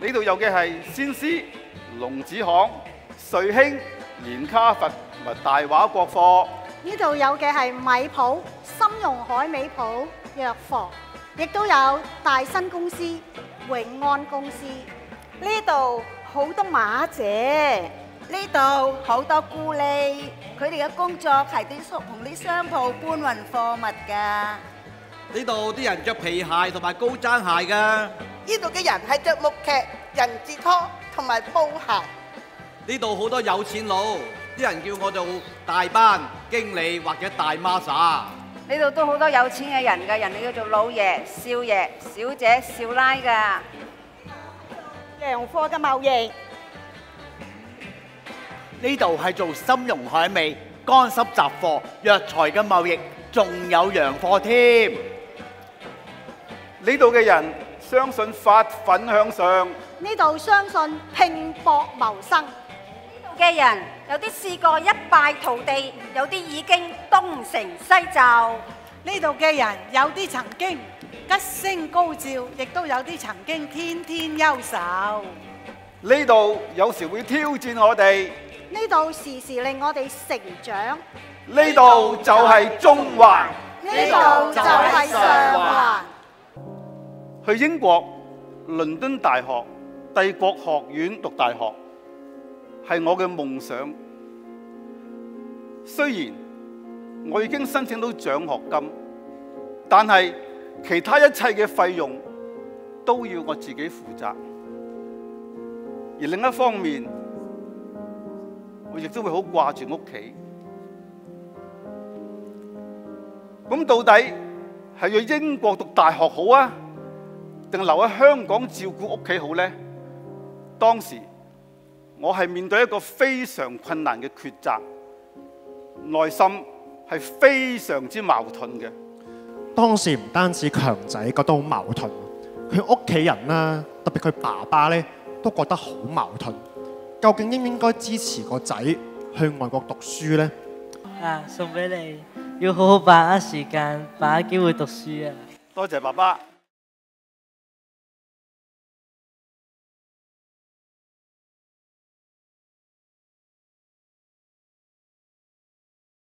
呢度有嘅係先師、龍子巷、瑞興、連卡佛同埋大話國貨。呢度有嘅係米鋪、深融海美鋪、藥房，亦都有大新公司、永安公司。呢度好多馬姐，呢度好多咕喱，佢哋嘅工作係啲同啲商鋪搬運貨物㗎。呢度啲人着皮鞋同埋高踭鞋㗎。呢度嘅人係着木屐、人字拖同埋布鞋。呢度好多有錢佬，啲人叫我做大班經理或者大媽撒。呢度都好多有錢嘅人㗎，人哋叫做老爺、少爺、小姐、少奶㗎。洋貨嘅貿易，呢度係做深融海味、乾濕雜貨、藥材嘅貿易，仲有洋貨添。呢度嘅人相信發奮向上，呢度相信拼搏謀生。呢度嘅人有啲試過一敗塗地，有啲已經東成西就。呢度嘅人有啲曾經吉星高照，亦都有啲曾經天天優秀。呢度有時會挑戰我哋，呢度時時令我哋成長。呢度就係中環，呢度就係上環。去英國倫敦大學帝國學院讀大學係我嘅夢想。雖然我已經申請到獎學金，但係其他一切嘅費用都要我自己負責。而另一方面，我亦都會好掛住屋企。咁到底係去英國讀大學好啊，定留喺香港照顧屋企好呢？當時我係面對一個非常困難嘅抉擇，內心係非常之矛盾嘅。當時唔單止強仔覺得好矛盾，佢屋企人啦，特別佢爸爸咧，都覺得好矛盾。究竟應唔應該支持個仔去外國讀書呢？啊，送俾你，要好好把握時間，把握機會讀書啊！多謝爸爸。